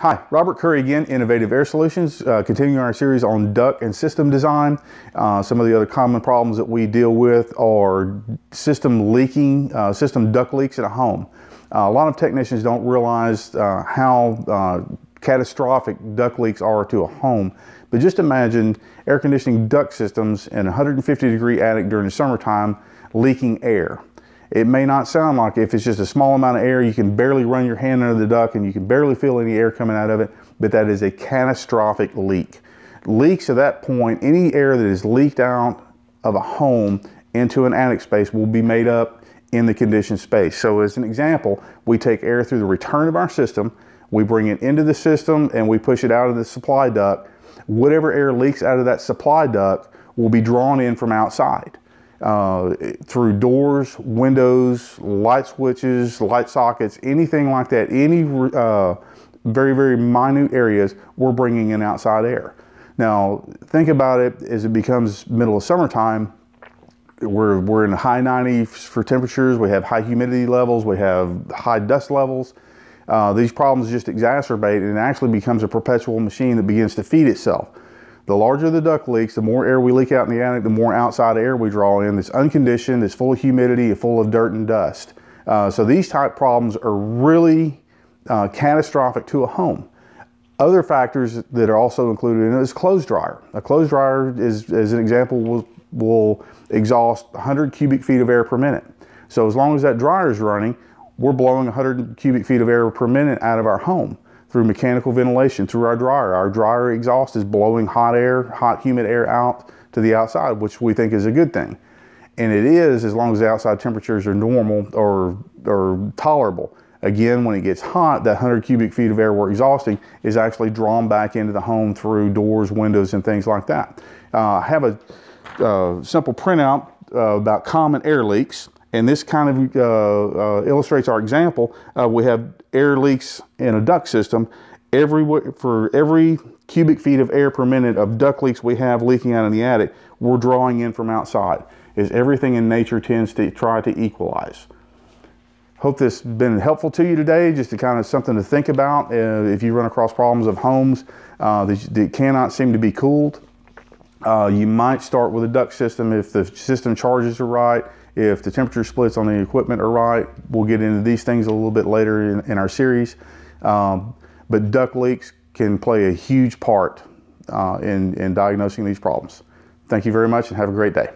Hi, Robert Curry again, Innovative Air Solutions, uh, continuing our series on duct and system design. Uh, some of the other common problems that we deal with are system leaking, uh, system duct leaks in a home. Uh, a lot of technicians don't realize uh, how uh, catastrophic duct leaks are to a home. But just imagine air conditioning duct systems in a 150 degree attic during the summertime leaking air. It may not sound like if it's just a small amount of air, you can barely run your hand under the duct and you can barely feel any air coming out of it, but that is a catastrophic leak. Leaks at that point, any air that is leaked out of a home into an attic space will be made up in the conditioned space. So as an example, we take air through the return of our system, we bring it into the system and we push it out of the supply duct. Whatever air leaks out of that supply duct will be drawn in from outside uh, through doors, windows, light switches, light sockets, anything like that, any uh, very, very minute areas, we're bringing in outside air. Now, think about it as it becomes middle of summertime, we're, we're in high 90s for temperatures, we have high humidity levels, we have high dust levels. Uh, these problems just exacerbate and it actually becomes a perpetual machine that begins to feed itself. The larger the duct leaks, the more air we leak out in the attic, the more outside air we draw in that's unconditioned, that's full of humidity, full of dirt and dust. Uh, so these type problems are really uh, catastrophic to a home. Other factors that are also included in it is clothes dryer. A clothes dryer is, as an example, will, will exhaust 100 cubic feet of air per minute. So as long as that dryer is running, we're blowing 100 cubic feet of air per minute out of our home through mechanical ventilation through our dryer. Our dryer exhaust is blowing hot air, hot humid air out to the outside, which we think is a good thing. And it is as long as the outside temperatures are normal or, or tolerable. Again, when it gets hot, that 100 cubic feet of air we're exhausting is actually drawn back into the home through doors, windows, and things like that. Uh, I have a uh, simple printout uh, about common air leaks. And this kind of uh, uh, illustrates our example. Uh, we have air leaks in a duct system. Every, for every cubic feet of air per minute of duct leaks we have leaking out in the attic, we're drawing in from outside. Is everything in nature tends to try to equalize. Hope this has been helpful to you today, just to kind of something to think about uh, if you run across problems of homes uh, that, that, cannot seem to be cooled. Uh, you might start with a duct system if the system charges are right, if the temperature splits on the equipment are right. We'll get into these things a little bit later in, in our series. Um, but duct leaks can play a huge part uh, in, in diagnosing these problems. Thank you very much and have a great day.